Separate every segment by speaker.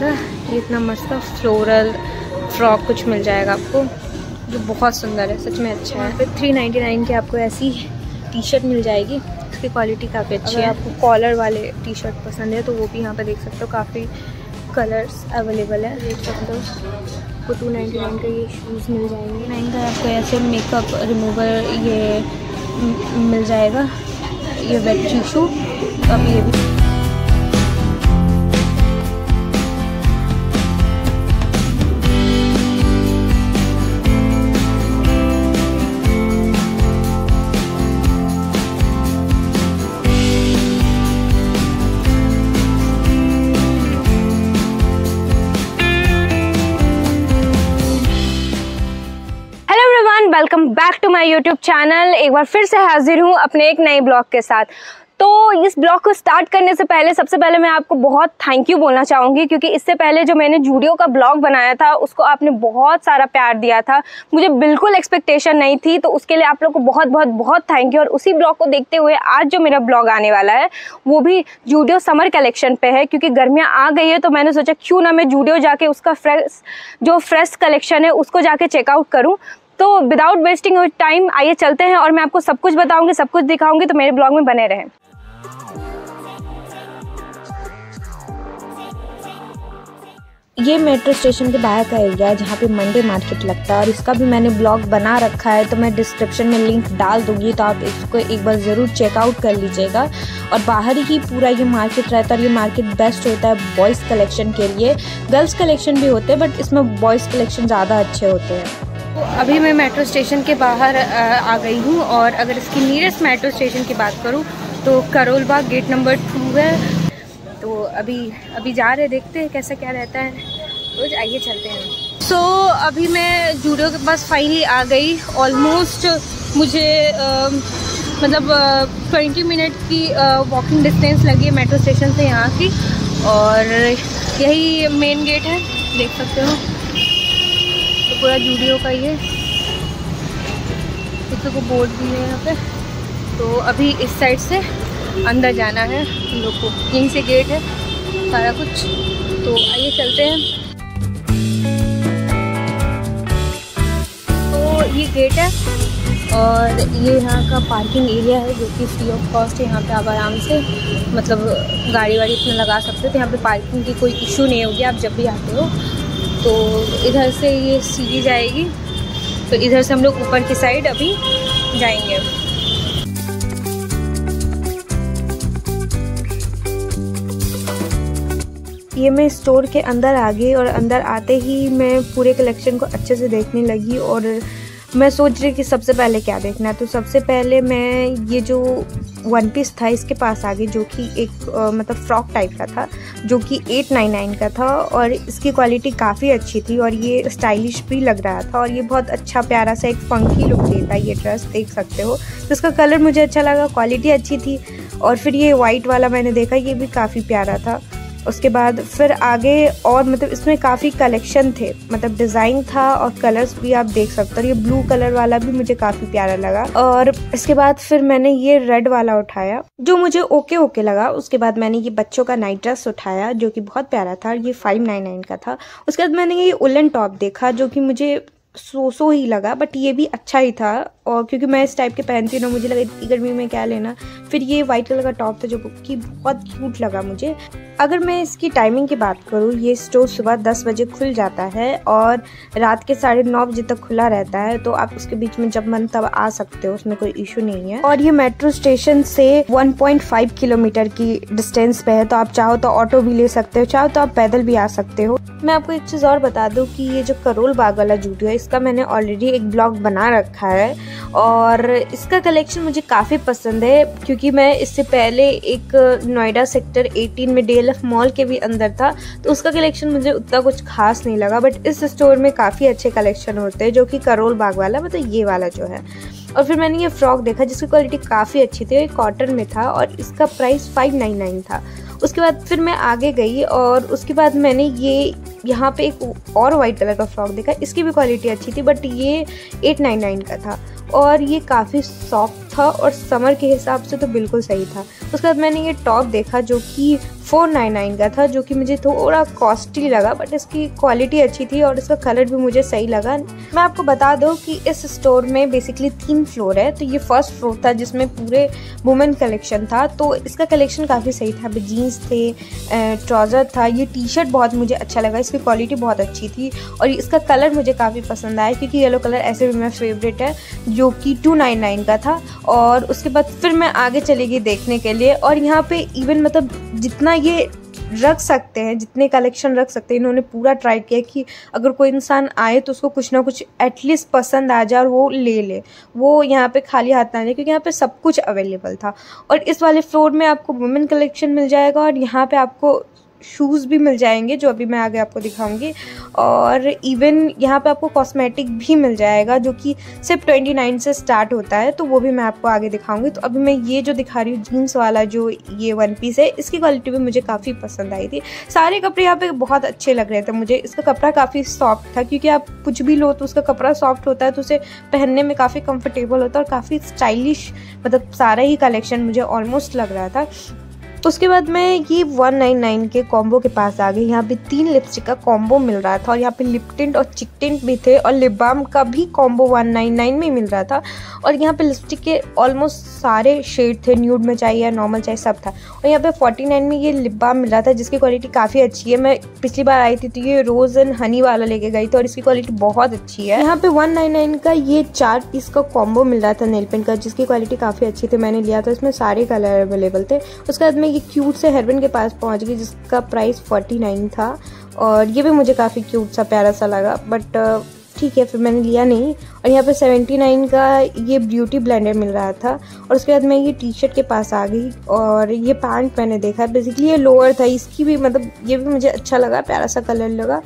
Speaker 1: का ये इतना मस्त फ्लोरल फ्रॉक कुछ मिल जाएगा आपको जो बहुत सुंदर है सच में अच्छा है। फिर थ्री नाइन्टी नाइन की आपको ऐसी टी शर्ट मिल जाएगी इसकी क्वालिटी काफ़ी अच्छी है। आपको कॉलर वाले टी शर्ट पसंद है तो वो भी यहाँ पर देख सकते हो काफ़ी कलर्स अवेलेबल है। देख सकते हो। आपको टू नाइन्टी नाइन का ये शूज़ मिल जाएँगे। नाइन का आपको ऐसे मेकअप रिमूवर ये मिल जाएगा ये वेट टिशू अब ये भी back to my YouTube channel एक बार फिर से हाजिर हूँ अपने एक नए ब्लॉग के साथ। तो इस ब्लॉग को स्टार्ट करने से पहले, सबसे पहले मैं आपको बहुत थैंक यू बोलना चाहूँगी, क्योंकि इससे पहले जो मैंने जूडियो का ब्लॉग बनाया था, उसको आपने बहुत सारा प्यार दिया था। मुझे बिल्कुल एक्सपेक्टेशन नहीं थी तो उसके लिए आप लोग को बहुत बहुत बहुत थैंक यू और उसी ब्लॉग को देखते हुए आज जो मेरा ब्लॉग आने वाला है, वो भी जूडियो समर कलेक्शन पे है, क्योंकि गर्मियाँ आ गई है तो मैंने सोचा क्यों ना मैं जूडियो जाके उसका फ्रेश जो फ्रेश कलेक्शन है, उसको जाके चेकआउट करूँ। तो विदाउट वेस्टिंग टाइम आइए चलते हैं और मैं आपको सब कुछ बताऊँगी, सब कुछ दिखाऊँगी तो मेरे ब्लॉग में बने रहें। ये मेट्रो स्टेशन के बाहर का एरिया है, जहाँ पे मंडे मार्केट लगता है और इसका भी मैंने ब्लॉग बना रखा है तो मैं डिस्क्रिप्शन में लिंक डाल दूँगी तो आप इसको एक बार ज़रूर चेकआउट कर लीजिएगा। और बाहर ही पूरा ये मार्केट रहता है और ये मार्केट बेस्ट होता है बॉयज़ कलेक्शन के लिए। गर्ल्स कलेक्शन भी होते हैं बट इसमें बॉयज़ कलेक्शन ज़्यादा अच्छे होते हैं। तो अभी मैं मेट्रो स्टेशन के बाहर आ गई हूँ और अगर इसकी नियरेस्ट मेट्रो स्टेशन की बात करूँ तो Karol Bagh gate number two है। तो अभी अभी जा रहे देखते हैं कैसा क्या रहता है। तो आइए चलते हैं। सो so, अभी मैं जूडियो के पास फाइनली आ गई। ऑलमोस्ट मुझे आ, मतलब ट्वेंटी मिनट की वॉकिंग डिस्टेंस लगी है मेट्रो स्टेशन से यहाँ की। और यही मेन गेट है देख सकते हो। पूरा जूडियो का ये किसी को बोर्ड भी है यहाँ पे। तो अभी इस साइड से अंदर जाना है हम लोग को। यहीं से गेट है, सारा कुछ। तो आइए चलते हैं। तो ये गेट है और ये यहाँ का पार्किंग एरिया है जो कि फ्री ऑफ़ कॉस्ट है यहाँ पे आप आराम से मतलब गाड़ी वाड़ी इतना लगा सकते हो। तो यहाँ पे पार्किंग की कोई इशू नहीं होगी, आप जब भी आते हो। तो इधर से ये सीढ़ी जाएगी। तो इधर से हम लोग ऊपर की साइड अभी जाएँगे। ये मैं स्टोर के अंदर आ गई और अंदर आते ही मैं पूरे कलेक्शन को अच्छे से देखने लगी और मैं सोच रही कि सबसे पहले क्या देखना है? तो सबसे पहले मैं ये जो वन पीस था इसके पास आ गई जो कि एक आ, मतलब फ्रॉक टाइप का था जो कि एट नाइन नाइन का था और इसकी क्वालिटी काफ़ी अच्छी थी और ये स्टाइलिश भी लग रहा था और ये बहुत अच्छा प्यारा सा एक फंकी लुक देता है ये ड्रेस देख सकते हो। तो इसका कलर मुझे अच्छा लगा क्वालिटी अच्छी थी और फिर ये वाइट वाला मैंने देखा ये भी काफ़ी प्यारा था। उसके बाद फिर आगे और मतलब इसमें काफ़ी कलेक्शन थे। मतलब डिज़ाइन था और कलर्स भी आप देख सकते हो। ये ब्लू कलर वाला भी मुझे काफ़ी प्यारा लगा। और इसके बाद फिर मैंने ये रेड वाला उठाया, जो मुझे ओके ओके लगा। उसके बाद मैंने ये बच्चों का नाइट ड्रेस उठाया, जो कि बहुत प्यारा था। ये फाइव नाइन नाइन का था। उसके बाद मैंने ये उलन टॉप देखा, जो कि मुझे सो सो ही लगा बट ये भी अच्छा ही था। और क्योंकि मैं इस टाइप के पहनती हूँ ना, मुझे लगा इतनी गर्मी में क्या लेना। फिर ये वाइट कलर का टॉप था जो कि बहुत क्यूट लगा मुझे। अगर मैं इसकी टाइमिंग की बात करूँ, ये स्टोर सुबह दस बजे खुल जाता है और रात के साढ़े नौ बजे तक खुला रहता है तो आप उसके बीच में जब मन तब आ सकते हो, उसमें कोई इशू नहीं है। और ये मेट्रो स्टेशन से 1.5 किलोमीटर की डिस्टेंस पे है तो आप चाहो तो ऑटो भी ले सकते हो, चाहो तो आप पैदल भी आ सकते हो। मैं आपको एक चीज़ और बता दूँ कि ये जो करोल बाग वाला जूडियो है, इसका मैंने ऑलरेडी एक ब्लॉग बना रखा है। और इसका कलेक्शन मुझे काफ़ी पसंद है, क्योंकि मैं इससे पहले एक नोएडा सेक्टर 18 में डीएलएफ मॉल के भी अंदर था तो उसका कलेक्शन मुझे उतना कुछ खास नहीं लगा बट इस स्टोर में काफ़ी अच्छे कलेक्शन होते हैं, जो कि करोल बाग वाला मतलब ये वाला जो है। और फिर मैंने ये फ्रॉक देखा, जिसकी क्वालिटी काफ़ी अच्छी थी ये कॉटन में था और इसका प्राइस फाइव नाइन नाइन था। उसके बाद फिर मैं आगे गई और उसके बाद मैंने ये यहाँ पे एक और वाइट कलर का फ्रॉक देखा, इसकी भी क्वालिटी अच्छी थी बट ये एट नाइन नाइन का था। और ये काफ़ी सॉफ्ट था और समर के हिसाब से तो बिल्कुल सही था। उसके बाद मैंने ये टॉप देखा जो कि फोर नाइन नाइन का था, जो कि मुझे थोड़ा कॉस्टली लगा बट इसकी क्वालिटी अच्छी थी और इसका कलर भी मुझे सही लगा। मैं आपको बता दूँ कि इस स्टोर में बेसिकली तीन फ्लोर है तो ये फ़र्स्ट फ्लोर था जिसमें पूरे वुमेन कलेक्शन था तो इसका कलेक्शन काफ़ी सही था। जीन्स थे ट्राउज़र था, ये टी शर्ट बहुत मुझे अच्छा लगा, इसकी क्वालिटी बहुत अच्छी थी और इसका कलर मुझे काफ़ी पसंद आया क्योंकि येलो कलर ऐसे भी मेरा फेवरेट है, जो कि टू नाइन नाइन का था और उसके बाद फिर मैं आगे चली गई देखने के लिए और यहाँ पे इवन मतलब जितना ये रख सकते हैं, जितने कलेक्शन रख सकते हैं, इन्होंने पूरा ट्राई किया कि अगर कोई इंसान आए तो उसको कुछ ना कुछ एटलीस्ट पसंद आ जाए और वो ले ले। वो यहाँ पे खाली हाथ ना ले क्योंकि यहाँ पे सब कुछ अवेलेबल था। और इस वाले फ्लोर में आपको वुमेन कलेक्शन मिल जाएगा और यहाँ पे आपको शूज़ भी मिल जाएँगे, जो अभी मैं आगे आपको दिखाऊँगी। और इवन यहाँ पे आपको कॉस्मेटिक भी मिल जाएगा, जो कि सिर्फ़ ट्वेंटी नाइन से स्टार्ट होता है तो वो भी मैं आपको आगे दिखाऊँगी। तो अभी मैं ये जो दिखा रही हूँ जीन्स वाला जो ये वन पीस है, इसकी क्वालिटी भी मुझे काफ़ी पसंद आई थी। सारे कपड़े यहाँ पे बहुत अच्छे लग रहे थे मुझे। इसका कपड़ा काफ़ी सॉफ्ट था, क्योंकि आप कुछ भी लो तो उसका कपड़ा सॉफ्ट होता है तो उसे पहनने में काफ़ी कंफर्टेबल होता है और काफ़ी स्टाइलिश मतलब सारा ही कलेक्शन मुझे ऑलमोस्ट लग रहा था। उसके बाद मैं ये 199 के कॉम्बो के पास आ गई। यहाँ पे तीन लिपस्टिक का कॉम्बो मिल रहा था और यहाँ पे लिप टिंट और चिक टिंट भी थे और लिप बाम का भी कॉम्बो 199 में मिल रहा था। और यहाँ पे लिपस्टिक के ऑलमोस्ट सारे शेड थे न्यूड में चाहिए या नॉर्मल चाहिए, सब था। और यहाँ पे 49 में ये लिप बाम मिल रहा था, जिसकी क्वालिटी काफ़ी अच्छी है। मैं पिछली बार आई थी तो ये रोज़ एंड हनी वाला लेके गई थी और इसकी क्वालिटी बहुत अच्छी है। यहाँ पे वन का ये चार पीस का कॉम्बो मिल रहा था नेल पेंट का, जिसकी क्वालिटी काफ़ी अच्छी थी। मैंने लिया था इसमें सारे कलर अवेलेबल थे। उसके बाद में ये क्यूट से हेरबिन के पास पहुँच गई, जिसका प्राइस फोर्टी नाइन था। और ये भी मुझे काफ़ी क्यूट सा, प्यारा सा लगा। बट ठीक है, फिर मैंने लिया नहीं। और यहाँ पे सेवेंटी नाइन का ये ब्यूटी ब्लेंडर मिल रहा था। और उसके बाद मैं ये टी शर्ट के पास आ गई। और ये पैंट मैंने देखा। बेसिकली ये लोअर था। इसकी भी मतलब ये भी मुझे अच्छा लगा, प्यारा सा कलर लगा।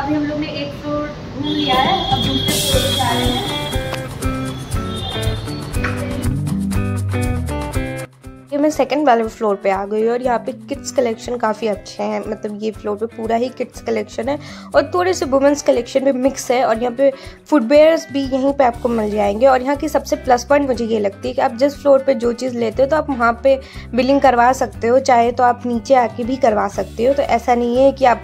Speaker 1: अभी हम लोग ने एक फ्लोर घूम लिया है, अब दूसरे फ्लोर जा रहे हैं। मैं सेकंड वाले फ्लोर पे आ गई और यहाँ पे किड्स कलेक्शन काफ़ी अच्छे हैं। मतलब ये फ्लोर पे पूरा ही किड्स कलेक्शन है और थोड़े से वुमेंस कलेक्शन भी मिक्स है और यहाँ पे फुटवेयर्स भी यहीं पे आपको मिल जाएँगे और यहाँ की सबसे प्लस पॉइंट मुझे ये लगती है कि आप जिस फ्लोर पर जो चीज़ लेते हो तो आप वहाँ पे बिलिंग करवा सकते हो, चाहे तो आप नीचे आके भी करवा सकते हो। तो ऐसा नहीं है कि आप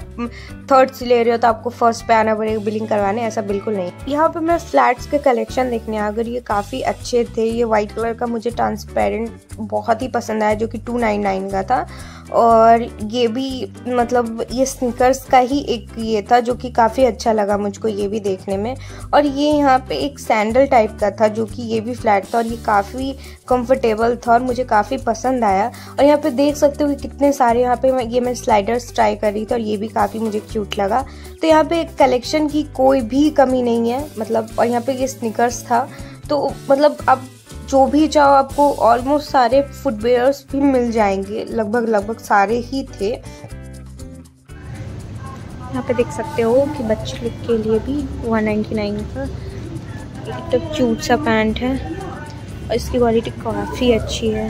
Speaker 1: थर्ड से ले रहे हो तो आपको फ़र्स्ट पे आना पड़ेगा बिलिंग करवाने, ऐसा बिल्कुल नहीं। यहाँ पे मैं फ्लैट्स के कलेक्शन देखने अगर ये काफ़ी अच्छे थे, ये वाइट कलर का मुझे ट्रांसपेरेंट बहुत ही पसंद आया जो कि टू नाइन नाइन का था। और ये भी मतलब ये स्निकर्स का ही एक ये था जो कि काफ़ी अच्छा लगा मुझको ये भी देखने में। और ये यहाँ पे एक सैंडल टाइप का था जो कि ये भी फ्लैट था और ये काफ़ी कंफर्टेबल था और मुझे काफ़ी पसंद आया। और यहाँ पे देख सकते हो कि कितने सारे यहाँ पे ये मैं स्लाइडर्स ट्राई कर रही थी और ये भी काफ़ी मुझे क्यूट लगा। तो यहाँ पे कलेक्शन की कोई भी कमी नहीं है मतलब और यहाँ पे ये स्निकर्स था। तो मतलब अब जो भी चाहो आपको ऑलमोस्ट सारे फुटवेयर्स भी मिल जाएँगे। लगभग लगभग सारे ही थे। यहाँ पे देख सकते हो कि बच्चे लोग के लिए भी 199 का एक तो सा पैंट है। और इसकी क्वालिटी काफ़ी अच्छी है।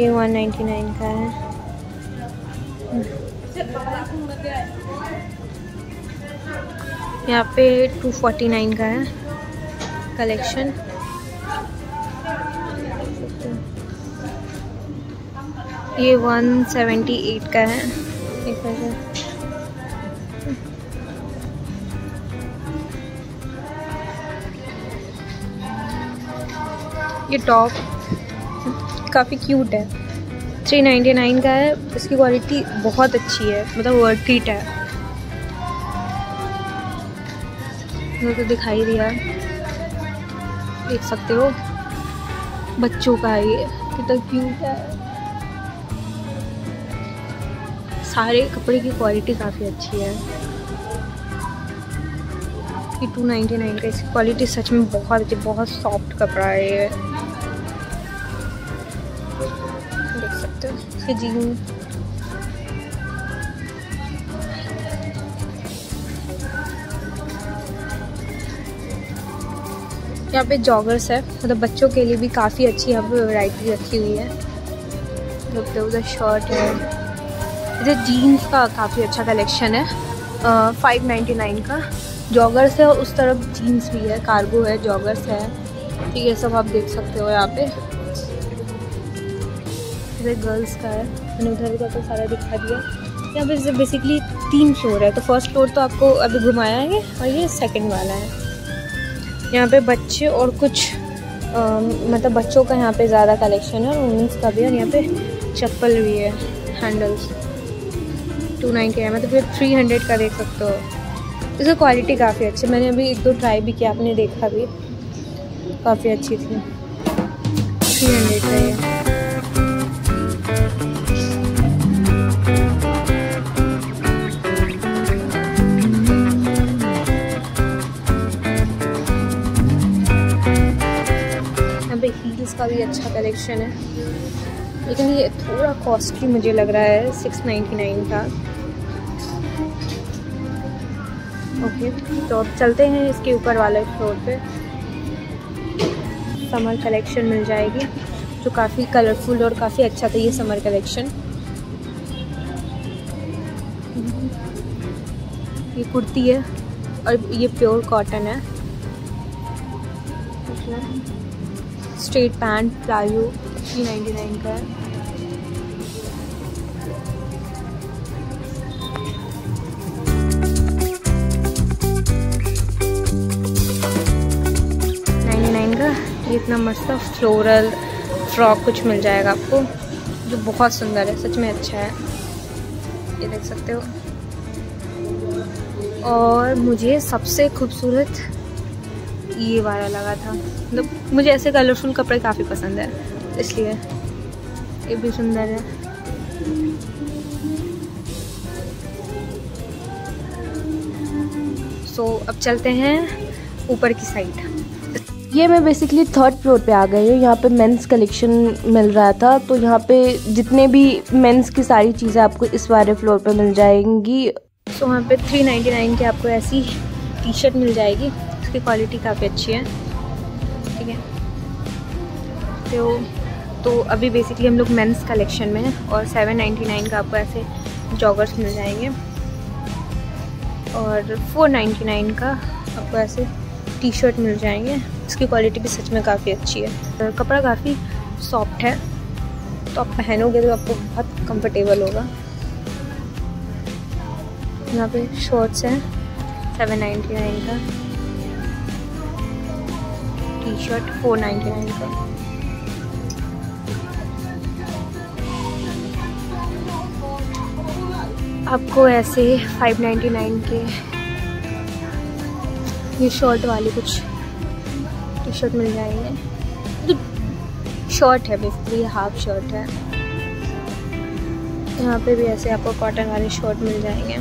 Speaker 1: ये 199 का है। यहाँ पे 249 का है कलेक्शन ये 178 का है। एक ये टॉप काफ़ी क्यूट है। 399 का है। इसकी क्वालिटी बहुत अच्छी है। मतलब वर्थ है। तो दिखाई दिया। देख सकते हो। बच्चों का ये। कितना क्यूट है। सारे कपड़े की क्वालिटी काफ़ी अच्छी है। ये टू नाइन्टी नाइन का इसकी क्वालिटी सच में बहुत अच्छी, बहुत सॉफ्ट कपड़ा है ये। देख सकते हो जीन यहाँ पे जॉगर्स है मतलब बच्चों के लिए भी काफ़ी अच्छी यहाँ पे वैरायटी रखी हुई है। देखते उधर शर्ट है। इधर जीन्स का काफ़ी अच्छा कलेक्शन है। फाइव नाइन्टी नाइन का। जॉगर्स है उस तरफ़ जीन्स भी है कार्गो है जॉगर्स है। ठीक है सब आप देख सकते हो यहाँ पे। इधर गर्ल्स का है। मैंने उधर का तो सारा दिखा दिया। यहाँ पे बेसिकली तीन फ्लोर है। तो फ़र्स्ट फ्लोर तो आपको अभी घुमाया है और ये सेकंड वाला है। यहाँ पे बच्चे और कुछ आ, मतलब बच्चों का यहाँ पे ज़्यादा कलेक्शन है और वुमेंस का भी और यहाँ पे चप्पल भी है हैंडल्स टू नाइन्टी है मतलब फिर थ्री हंड्रेड का देख सकते हो। इसकी क्वालिटी काफ़ी अच्छी मैंने अभी एक दो ट्राई भी किया, आपने देखा भी। काफ़ी अच्छी थी। थ्री हंड्रेड का ये। का भी अच्छा कलेक्शन है। लेकिन ये थोड़ा कॉस्टली मुझे लग रहा है सिक्स नाइन्टी नाइन का ओके तो अब चलते हैं इसके ऊपर वाले फ्लोर पे। समर कलेक्शन मिल जाएगी, जो काफ़ी कलरफुल और काफ़ी अच्छा था ये समर कलेक्शन ये कुर्ती है और ये प्योर कॉटन है। Straight pant palazzo three ninety nine का है। ये इतना मस्त फ्लोरल फ्रॉक कुछ मिल जाएगा आपको जो बहुत सुंदर है सच में अच्छा है। ये देख सकते हो। और मुझे सबसे खूबसूरत ये वाला लगा था। मतलब मुझे ऐसे कलरफुल कपड़े काफ़ी पसंद है इसलिए ये भी सुंदर है। सो so, अब चलते हैं ऊपर की साइड
Speaker 2: ये मैं बेसिकली थर्ड फ्लोर पे आ गई हूँ। यहाँ पे मेंस कलेक्शन मिल रहा था। तो यहाँ पे जितने भी मेंस की सारी चीज़ें आपको इस वाले फ्लोर पे मिल जाएँगी।
Speaker 1: तो वहाँ पे थ्री नाइन्टी नाइन की आपको ऐसी टी शर्ट मिल जाएगी। उसकी क्वालिटी काफ़ी अच्छी है। ठीक है? तो तो अभी बेसिकली हम लोग मेंस कलेक्शन में हैं और सेवन का आपको ऐसे जॉगर्स मिल जाएँगे। और फोर नाइन्टी नाइन का आपको ऐसे टी शर्ट मिल जाएँगे। इसकी क्वालिटी भी सच में काफ़ी अच्छी है। कपड़ा काफ़ी सॉफ्ट है। तो आप पहनोगे तो आपको बहुत कंफर्टेबल होगा। यहाँ पे शॉर्ट्स हैं सेवन नाइन्टी नाइन का। T shirt four ninety nine का। आपको ऐसे फाइव नाइन्टी नाइन के ये शर्ट वाली कुछ टी शर्ट मिल जाएँगे। शर्ट है बेसिकली हाफ़ शर्ट है। यहाँ पे भी ऐसे आपको कॉटन वाले शर्ट मिल जाएँगे।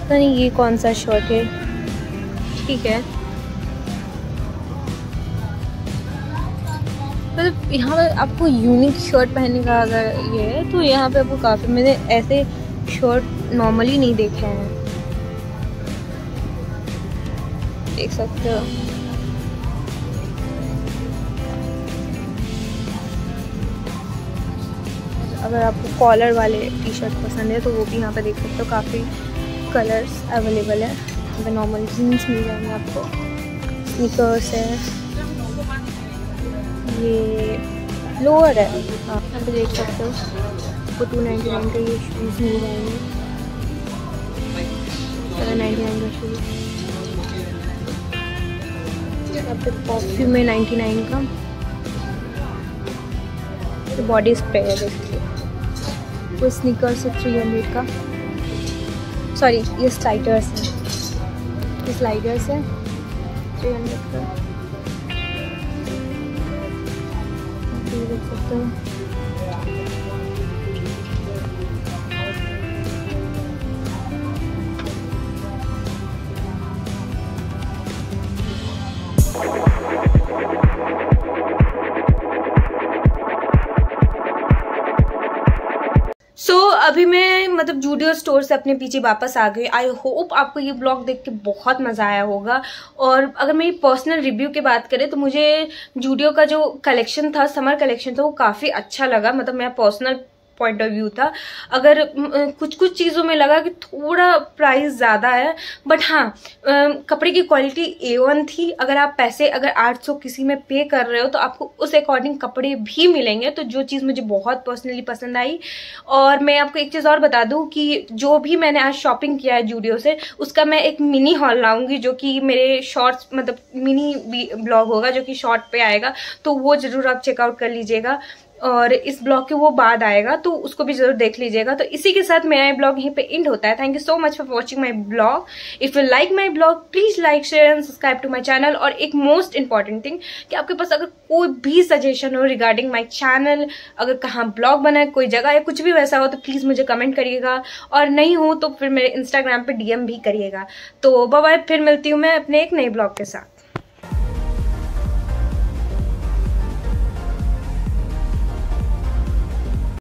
Speaker 1: पता नहीं ये कौन सा शर्ट है। ठीक है। मतलब यहाँ पर आपको यूनिक शर्ट पहनने का अगर ये है तो यहाँ पे आपको काफ़ी मैंने ऐसे शर्ट नॉर्मली नहीं देखे हैं। देख सकते हो। अगर आपको कॉलर वाले टी शर्ट पसंद है तो वो भी यहाँ पे देख सकते हो। काफ़ी कलर्स अवेलेबल है। यहाँ पे नॉर्मल जीन्स मिल जाएँगे आपको। स्नीकर्स है। ये लोअर है। हाँ यहाँ पे देख सकते हो। आपको टू नाइन्टी नाइन का ये शूज़ मिल जाएँगे। नाइन्टी नाइन का शूज़ यहाँ पे परफ्यूम है नाइन्टी नाइन का। तो बॉडी स्प्रे है वो स्निकर्स है थ्री हंड्रेड का। सॉरी ये स्लाइडर्स है। ये स्लाइडर्स है थ्री हंड्रेड का। देख सकते हैं। अभी मैं मतलब जूडियो स्टोर से अपने पीछे वापस आ गई। आई होप आपको ये ब्लॉग देख के बहुत मज़ा आया होगा। और अगर मेरी पर्सनल रिव्यू की बात करें तो मुझे जूडियो का जो कलेक्शन था समर कलेक्शन था, वो काफ़ी अच्छा लगा। मतलब मैं पर्सनल पॉइंट ऑफ़ व्यू था। अगर कुछ कुछ चीज़ों में लगा कि थोड़ा प्राइस ज़्यादा है बट हाँ कपड़े की क्वालिटी ए वन थी। अगर आप पैसे, अगर 800 किसी में पे कर रहे हो तो आपको उस अकॉर्डिंग कपड़े भी मिलेंगे। तो जो चीज़ मुझे बहुत पर्सनली पसंद आई। और मैं आपको एक चीज़ और बता दूँ कि जो भी मैंने आज शॉपिंग किया है जूडियो से, उसका मैं एक मिनी हॉल लाऊँगी, जो कि मेरे शॉर्ट्स मतलब मिनी ब्लॉग होगा, जो कि शॉर्ट पे आएगा। तो वो ज़रूर आप चेकआउट कर लीजिएगा। और इस ब्लॉग के वो बाद आएगा तो उसको भी ज़रूर देख लीजिएगा। तो इसी के साथ मेरा ब्लॉग यहीं पे इंड होता है। Thank you so much for watching my blog if you like my blog please like share and subscribe to my channel और एक मोस्ट इंपॉर्टेंट थिंग कि आपके पास अगर कोई भी सजेशन हो रिगार्डिंग माई चैनल अगर कहाँ ब्लॉग बनाए कोई जगह या कुछ भी वैसा हो तो प्लीज़ मुझे कमेंट करिएगा। और नहीं हो तो फिर मेरे इंस्टाग्राम पे डीएम भी करिएगा। तो बाय फिर मिलती हूँ मैं अपने एक नए ब्लॉग के साथ।